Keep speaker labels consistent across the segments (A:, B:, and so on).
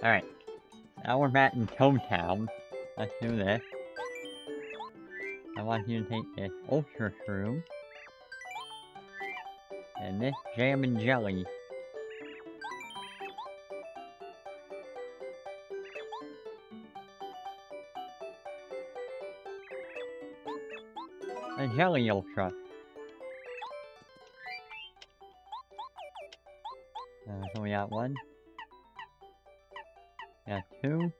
A: Alright. Now we're back in Toad Town. Let's do this. I want you to take this Ultra Shroom. And this Jam and Jelly. A Jelly Ultra. Uh, so we got one. Got two.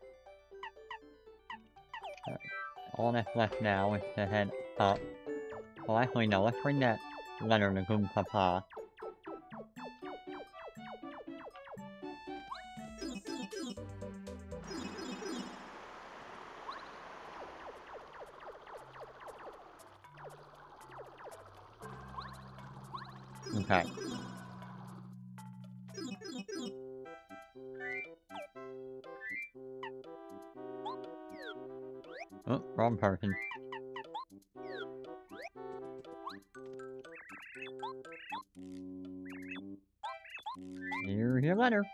A: All that's left now is to head up. Well, actually, no. Let's bring that letter to Goom Papa. Oh, wrong person. Here's your letter.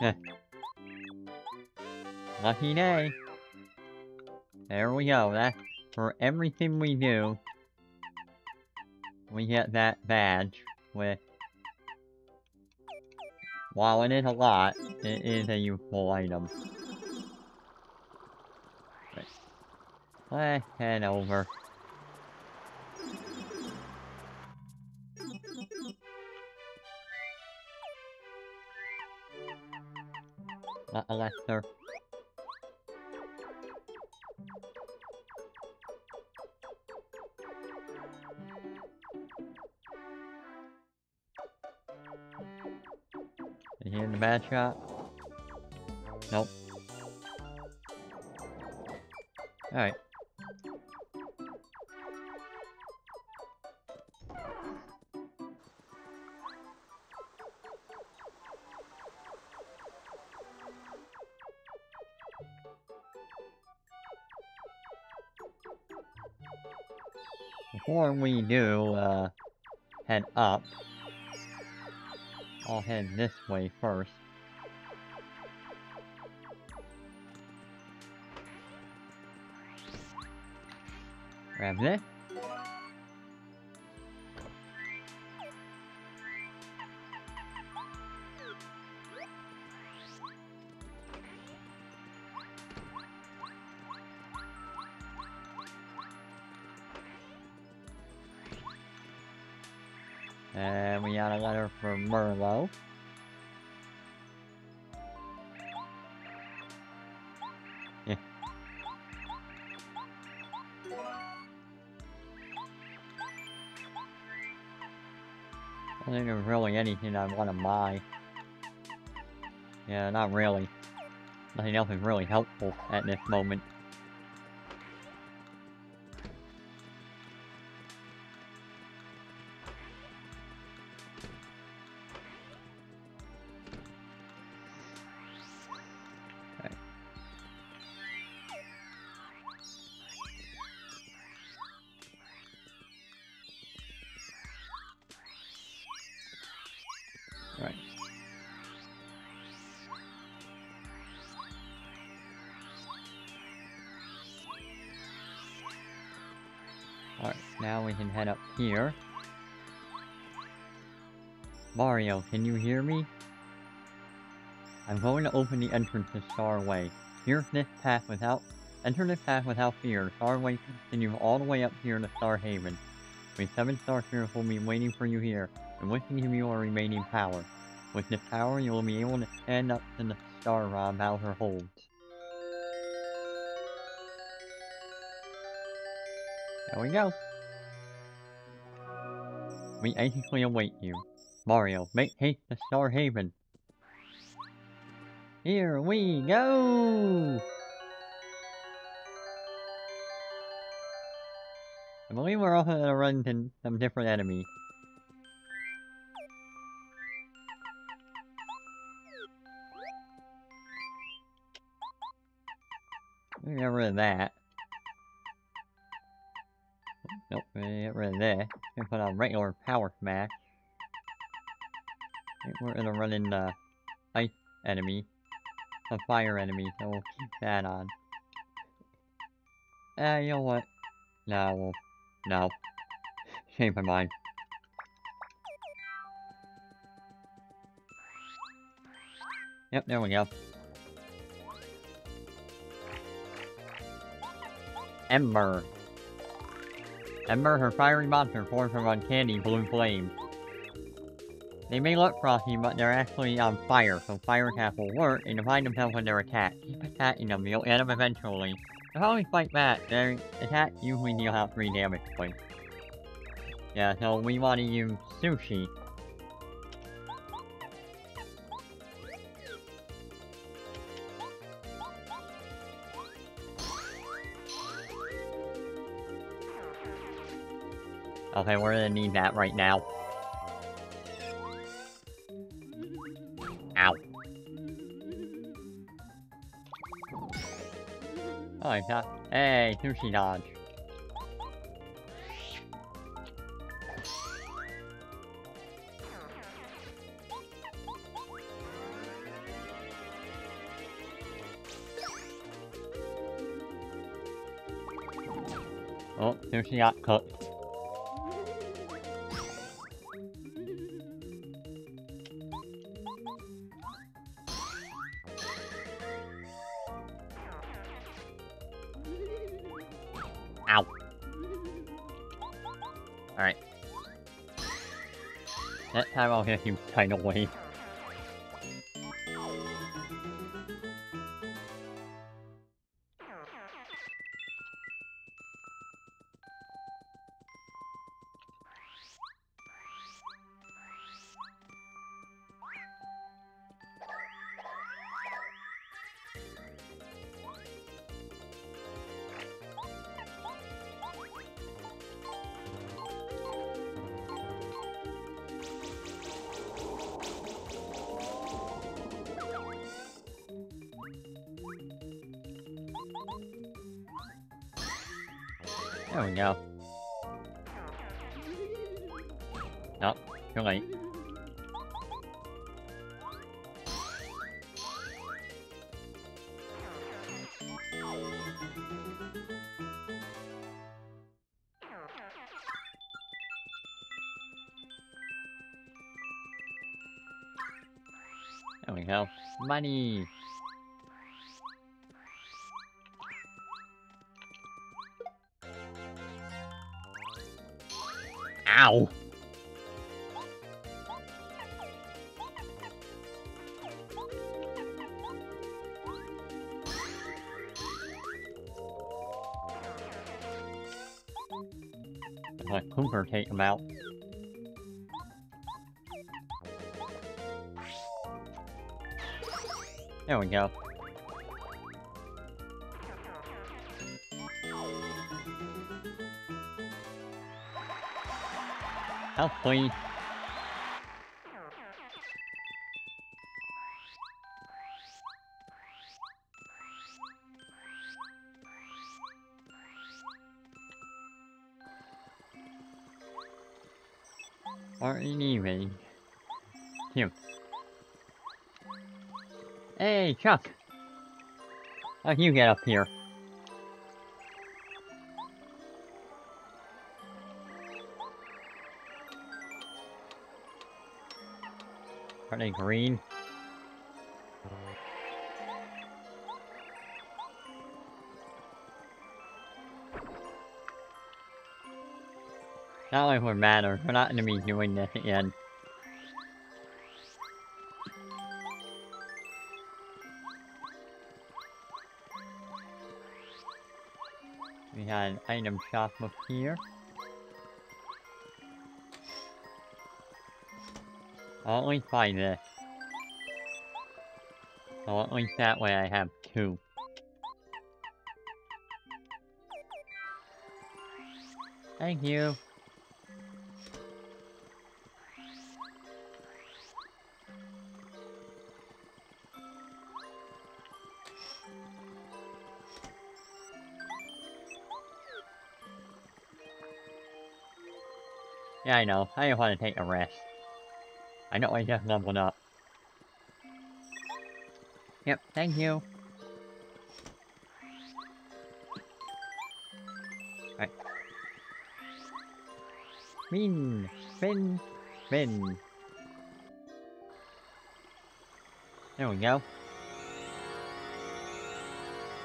A: Yeah. Lucky day. There we go. That's for everything we do. We get that badge with while it is a lot, it is a useful item. Right. Let's head over. Uh, Lester. Bad shot? Nope. Alright. Before we do, uh, head up, I'll head this way first. Grab this. And we got a letter from Merlow. Anything I want to buy. Yeah, not really. Nothing else is really helpful at this moment. Alright, now we can head up here. Mario, can you hear me? I'm going to open the entrance to Starway. Here's this path without... Enter this path without fear. Starway continue all the way up here to Star Haven. My seven star spirits will be waiting for you here, and wishing you your remaining power. With this power, you will be able to stand up to the star rod Bowser holds. There we go. We anxiously await you. Mario, make haste to Star Haven. Here we go! I believe we're also gonna run into some different enemies. Get rid of that. Of this. We put on regular power smash. We're gonna run in the ice enemy, the fire enemy, so we'll keep that on. Ah, you know what? No, we'll, no. Change my mind. Yep, there we go. Ember. Ember, her fiery monster formed from uncanny blue flames. They may look frosty, but they're actually on fire, so fire attack will work and define themselves when they're attacked. Keep attacking them, you'll get them eventually. If always fight back, their attack usually deal out 3 damage points. Yeah, so we want to use Sushie. Okay, we're gonna need that right now. Ow. Oh, I got. Hey, Sushie dodge. Oh, Sushie got cooked. Alright. That time I'll hit him kind of way. There we go. Money! Ow! Kooper take him out. There we go. Help, please. Aren't. Here. Hey, Chuck! How'd you get up here? Are they green? Not like we're mad or we're not gonna be doing this again. We had an item shop up here. I'll at least buy this. So at least that way I have two. Thank you. I know. I just want to take a rest. I know I just leveled up. Yep, thank you. Right. Spin, spin, spin. There we go.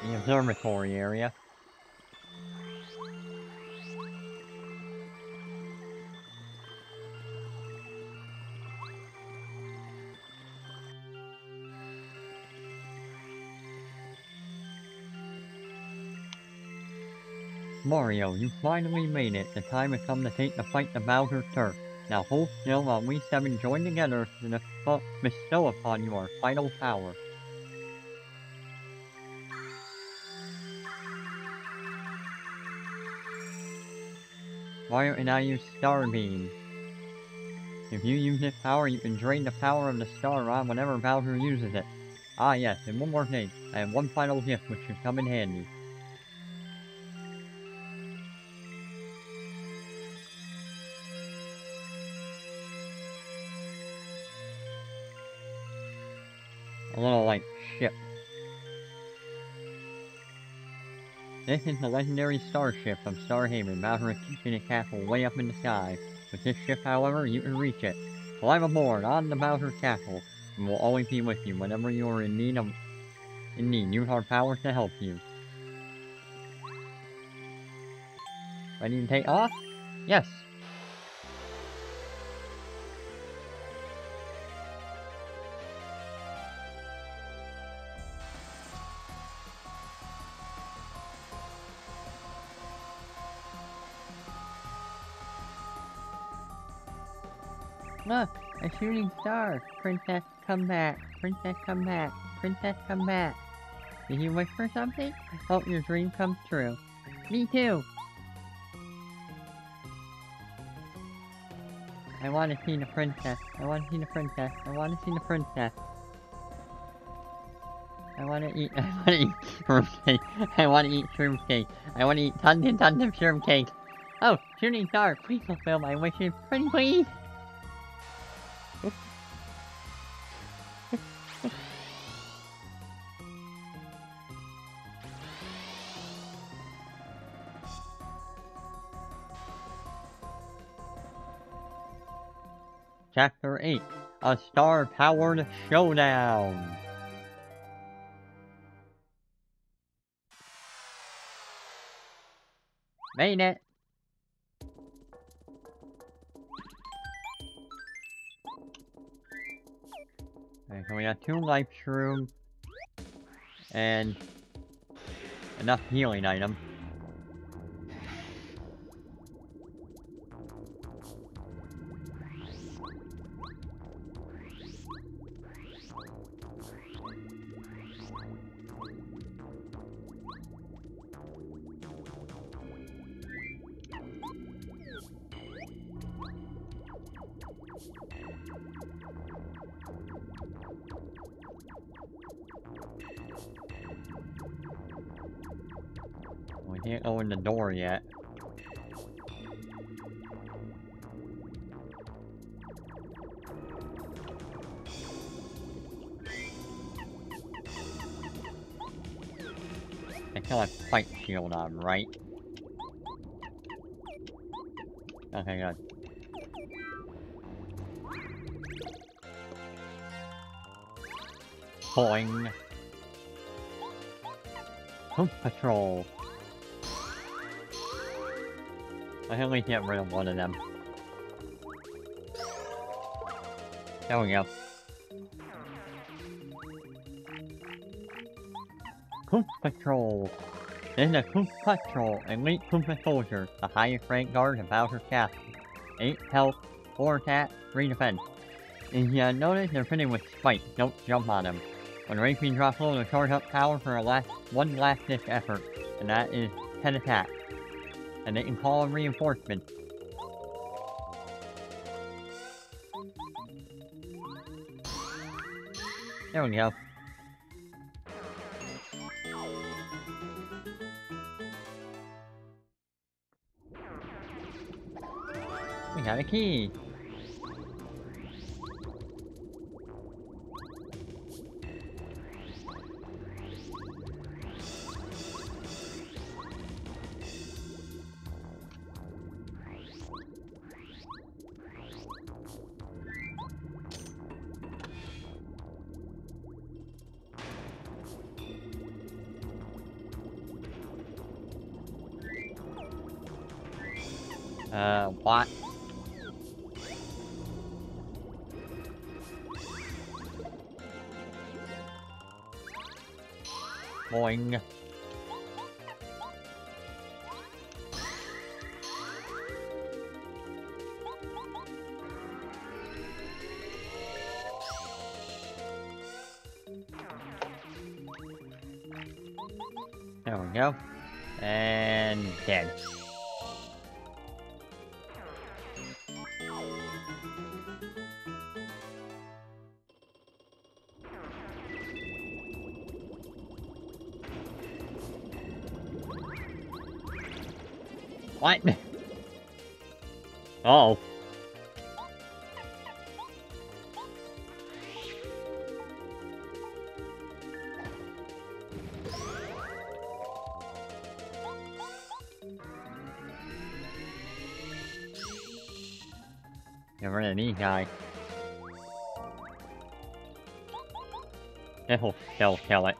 A: The observatory area. Mario, you finally made it. The time has come to take the fight to Bowser's turf. Now hold still while we seven join together to bestow upon you our final power. Mario and I use Star Beam. If you use this power, you can drain the power of the Star Rod whenever Bowser uses it. Ah yes, and one more thing. I have one final gift which should come in handy. Little, like, ship. This is the legendary starship of Starhaven, is keeping a castle way up in the sky. With this ship, however, you can reach it. Climb aboard on the Bowser Castle, and we'll always be with you whenever you are in need of in need. Use our powers to help you. Ready to take off? Yes. Look, a shooting star. Princess, come back. Princess, come back. Princess, come back. Did you wish for something? Hope your dream comes true. Me too. I want to see the princess. I want to see the princess. I want to see the princess. I want to eat. I want to eat shroom cake. I want to eat shroom cake. I want to eat tons and tons of shroom cake. Oh, shooting star, please fulfill my wishes. Pretty please. Chapter 8 A Star Powered Showdown. Made it! Okay, so we got two life shrooms and enough healing items. Still have fight shield on, right? Oh, okay, good. Boing. Hoop Patrol. I only get rid of one of them. There we go. Koopa Patrol. This is a Patrol, elite Koopa soldier, the highest rank guard in Bowser's Castle. 8 health, 4 attack, 3 defense. If you notice, they're fitted with spikes, don't jump on them. When Racing drops low, they charge up power for a last one last ditch effort, and that is 10 attack. And they can call in reinforcements. There we go. We got There we go. And dead. What? Oh. Still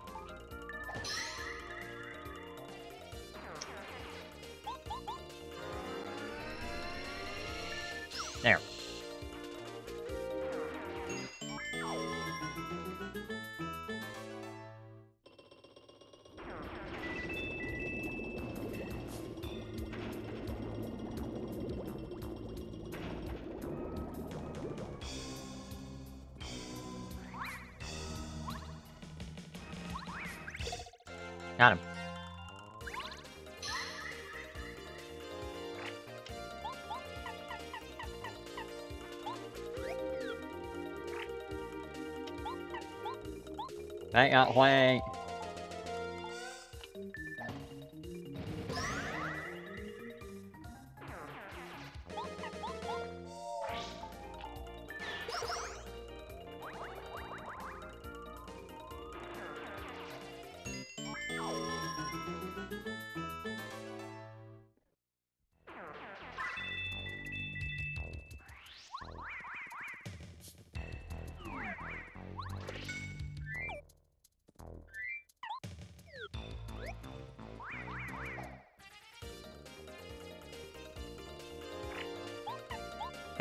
A: Got him. Back that way.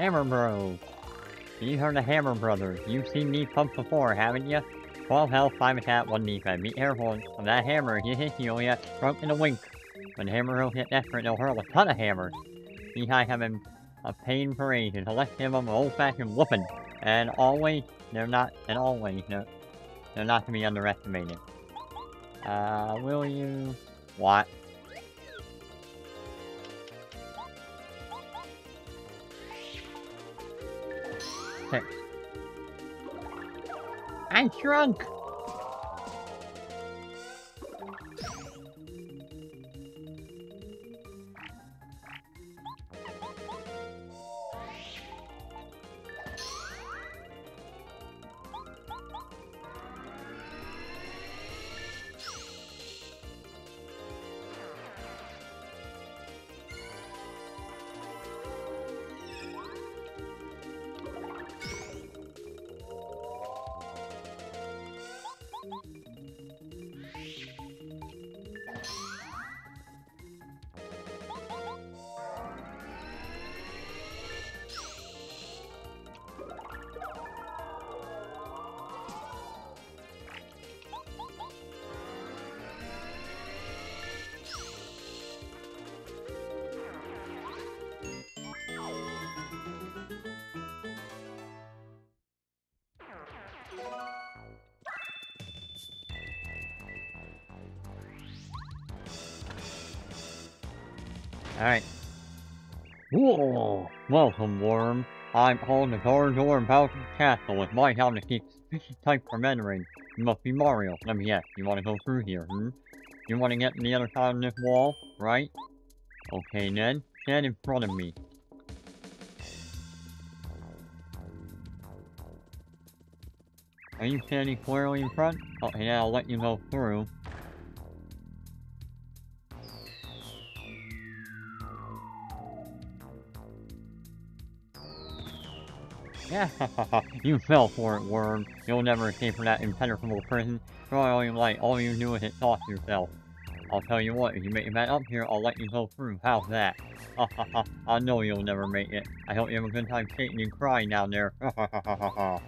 A: Hammer Bro. You heard of Hammer Brothers. You've seen me pump before, haven't you? 12 health, 5 attack, 1 defense. Be careful of that hammer. He hits you, only get broke in a wink. When hammer will hit desperate, they'll hurl a ton of hammers. I have him a pain ages. Let's give him an old-fashioned whooping. And always, they're not, and always, they're, they're not to be underestimated. Uh, will you... What? Six. I shrunk! Alright. Whoa! Welcome, Worm. I'm called the Corridor of Falcon Castle with my helmet to keep species type from entering. You must be Mario. Let me guess, you want to go through here, hmm? You want to get to the other side of this wall, right? Okay then, stand in front of me. Are you standing squarely in front? Okay, yeah, I'll let you go through. You fell for it, worm. You'll never escape from that impenetrable prison. Try all you like, all you do is exhaust yourself. I'll tell you what, if you make it back up here, I'll let you go through. How's that? Ha ha ha, I know you'll never make it. I hope you have a good time shaking and crying down there. Ha ha ha ha ha.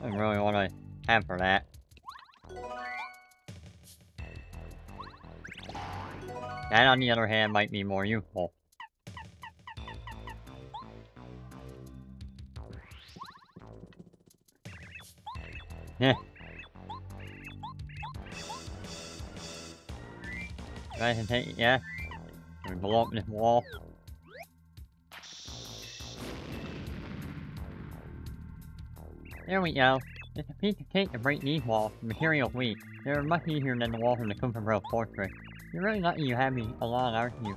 A: I really want to have for that. That, on the other hand, might be more useful. Yeah. I can take yeah? We blow up this wall? There we go. It's a piece of cake to break these walls. The material's weak. They're much easier than the walls in the Koopa Bro Fortress. You're really lucky you have me along, aren't you?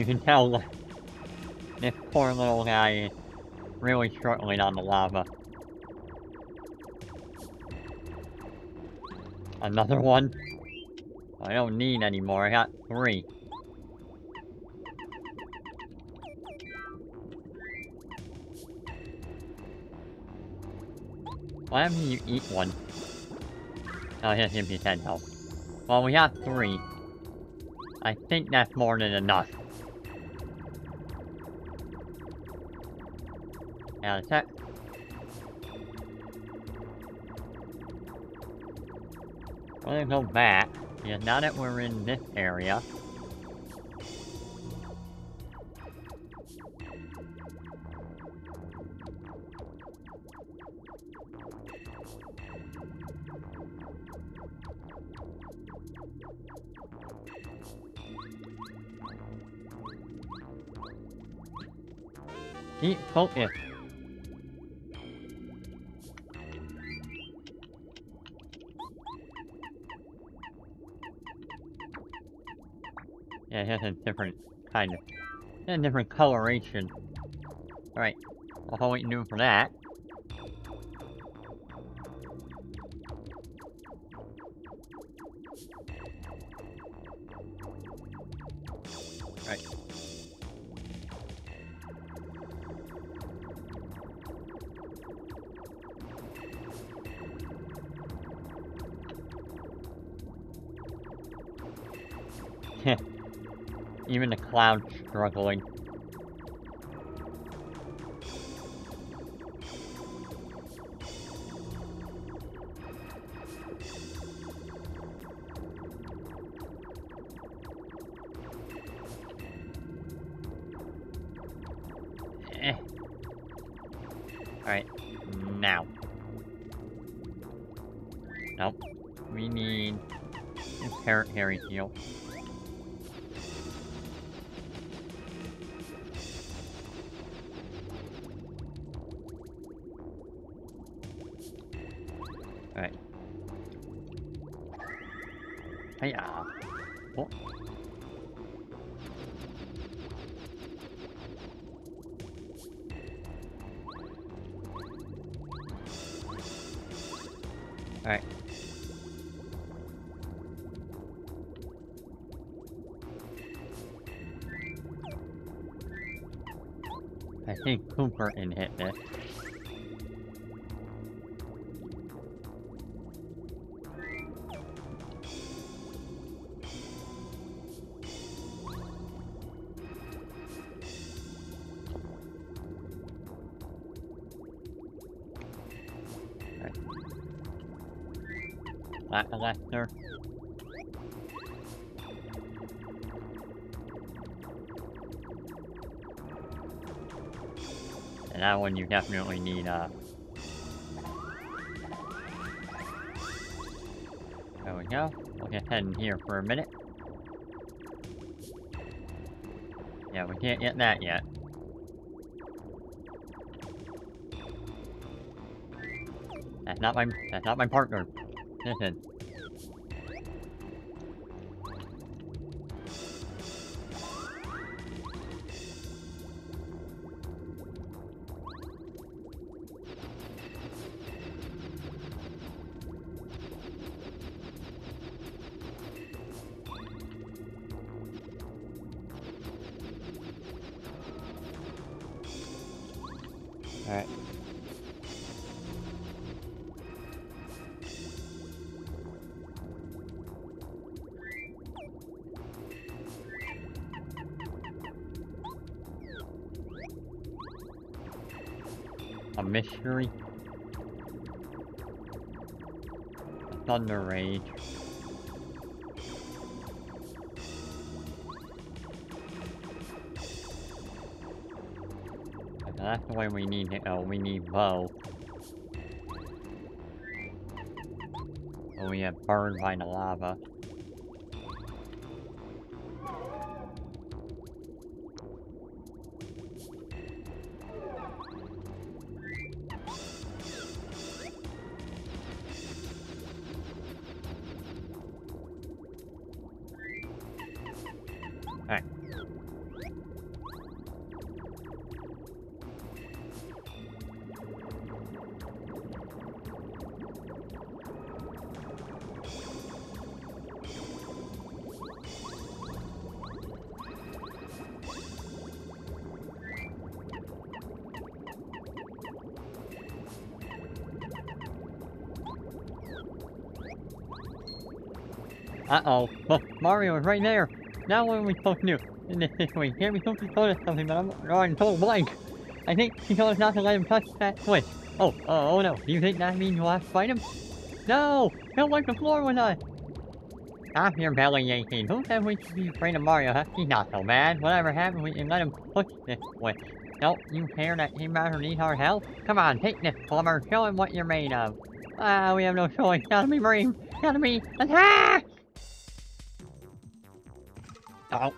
A: You can tell this poor little guy is really struggling on the lava. Another one? I don't need any more, I got three. Why haven't you eat one? Oh, here's empty 10 health. Well, we got three. I think that's more than enough. Now attack. We're gonna go back. Yeah, now that we're in this area. Keep focus. It has a different kind of, a different coloration. Alright, I'll wait do for that. Even the cloud struggling. Hiya. Oh. Alright. I think Kooper can hit this. And that one you definitely need, uh... There we go. We'll just head in here for a minute. Yeah, we can't get that yet. That's not my, that's not my partner. Thunder Rage. That's the way we need it. Oh, we need bow. Oh, we get burned by the lava. Uh-oh. Look, Mario is right there. Now what are we supposed to do? Can't we supposed to told us something, but I'm drawing total blank. I think he told us not to let him touch that switch. Oh, uh, oh no. Do you think that means we'll have to fight him? No! He'll wipe the floor with us! Stop your belly aching. Who said we should be afraid of Mario, huh? He's not so bad. Whatever happened, we can let him push this way. Nope, you care that out who needs our help? Come on, take this plumber. Show him what you're made of. Ah, we have no choice. Gotta be brave. Gotta be attack! Oh.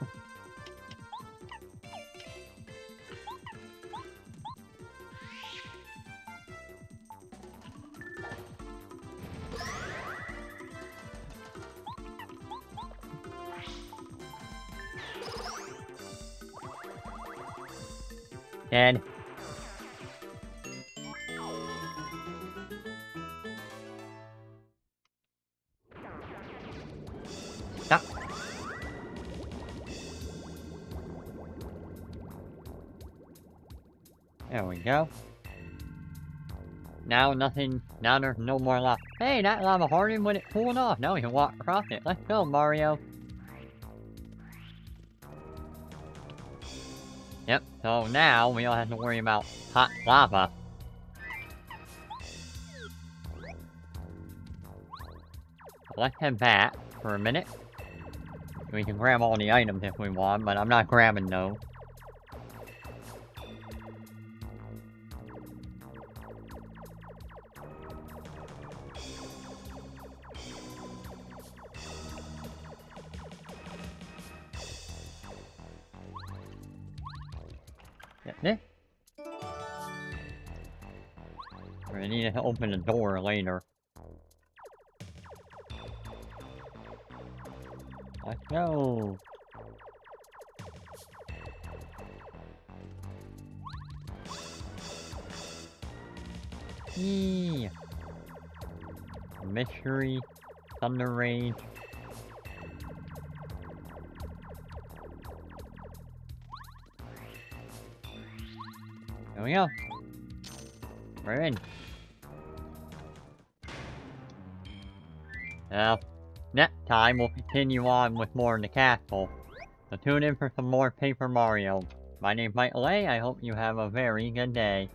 A: Dead. Go. Now nothing, now there's no more lava. Hey, that lava hardened when it cooled off. Now we can walk across it. Let's go, Mario. Yep, so now we don't have to worry about hot lava. Let's head back for a minute. We can grab all the items if we want, but I'm not grabbing those. Yeah. I need to open the door later. Let's go. Yee. Mystery, Thunder Rage. There we go. We're in. Now, next time we'll continue on with more in the castle. So tune in for some more Paper Mario. My name's Michael I hope you have a very good day.